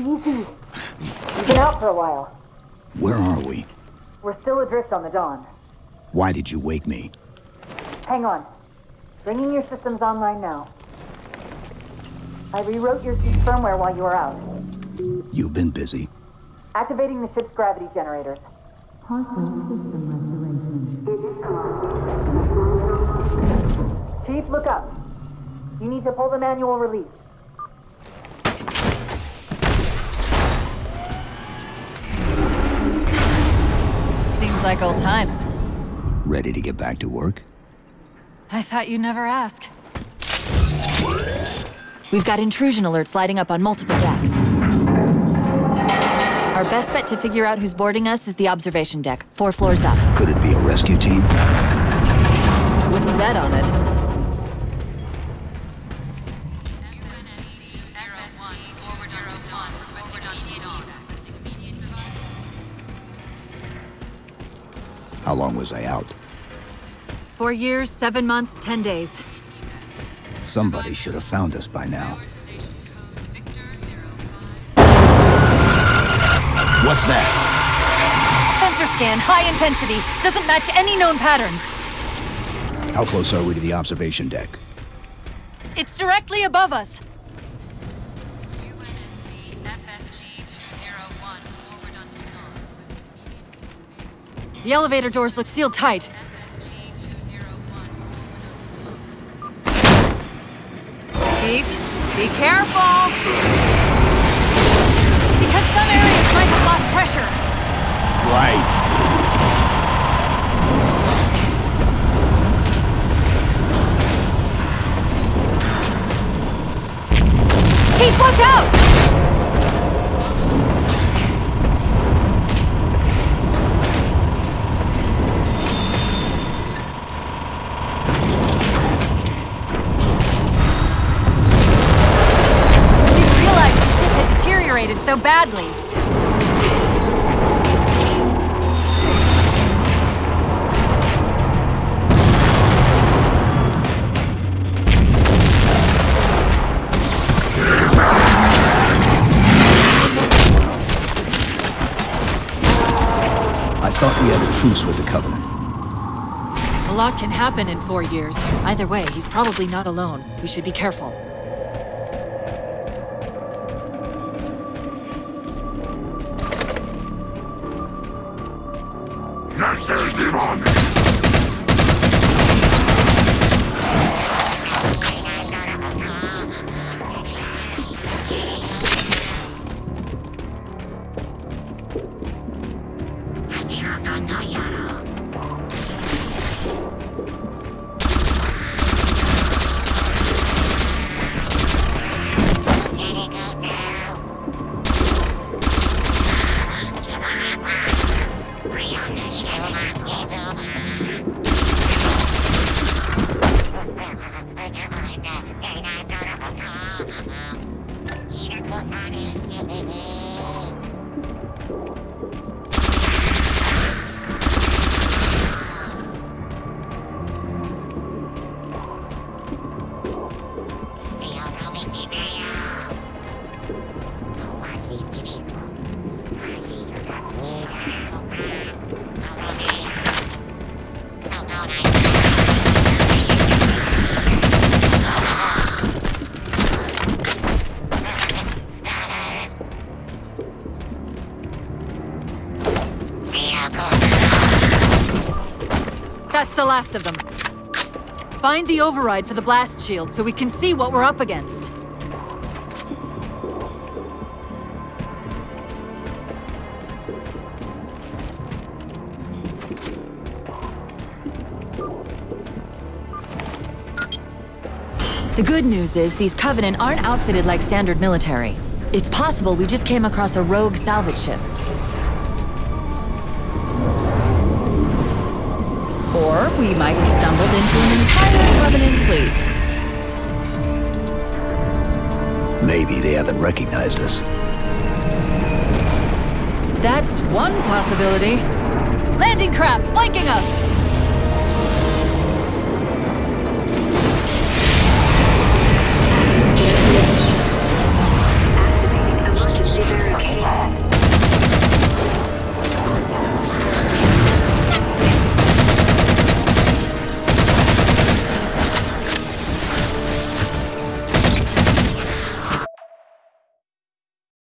Easy. You've been out for a while. Where are we? We're still adrift on the Dawn. Why did you wake me? Hang on. Bringing your systems online now. I rewrote your ship's firmware while you were out. You've been busy. Activating the ship's gravity generators. Chief, look up. You need to pull the manual release. Seems like old times. Ready to get back to work? I thought you'd never ask. We've got intrusion alerts lighting up on multiple decks. Our best bet to figure out who's boarding us is the observation deck, four floors up. Could it be a rescue team? Wouldn't bet on it. How long was I out? Four years, seven months, ten days. Somebody should have found us by now. What's that? Sensor scan, high intensity. Doesn't match any known patterns. How close are we to the observation deck? It's directly above us. The elevator doors look sealed tight. Chief, be careful! Because some areas might have lost pressure. Right. Chief, watch out! So badly. I thought we had a truce with the Covenant. A lot can happen in four years. Either way, he's probably not alone. We should be careful. Not yet. That's the last of them. Find the override for the blast shield so we can see what we're up against. The good news is these Covenant aren't outfitted like standard military. It's possible we just came across a rogue salvage ship. Or we might have stumbled into an entire Covenant fleet. Maybe they haven't recognized us. That's one possibility. Landing craft flanking us!